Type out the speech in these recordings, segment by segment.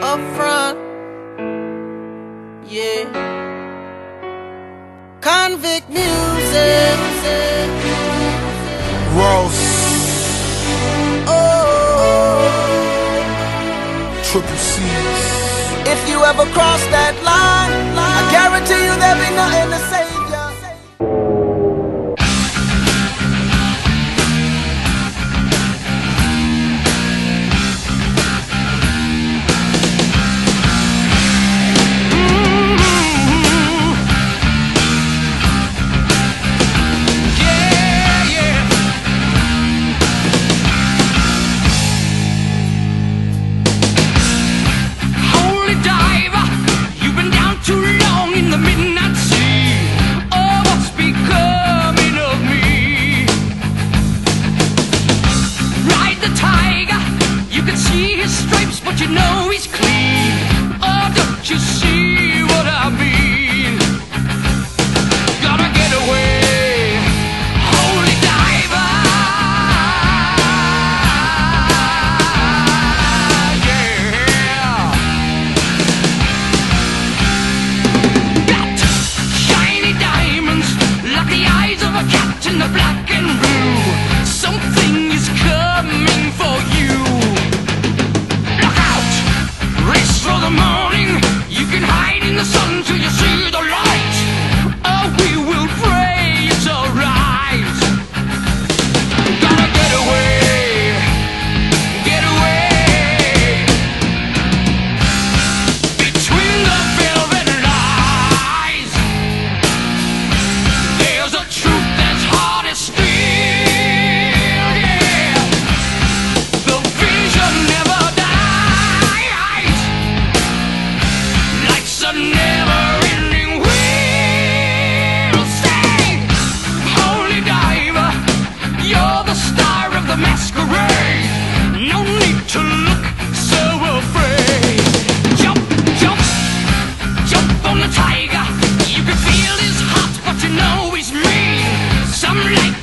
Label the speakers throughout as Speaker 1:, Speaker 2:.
Speaker 1: up front. Yeah. Convict music.
Speaker 2: Ross,
Speaker 1: Oh.
Speaker 2: triple C's.
Speaker 1: If you ever cross that line, I guarantee you there'll be nothing to save
Speaker 3: the tiger, you can see his stripes, but you know he's clean. Oh, don't you see?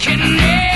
Speaker 3: can never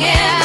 Speaker 3: Yeah.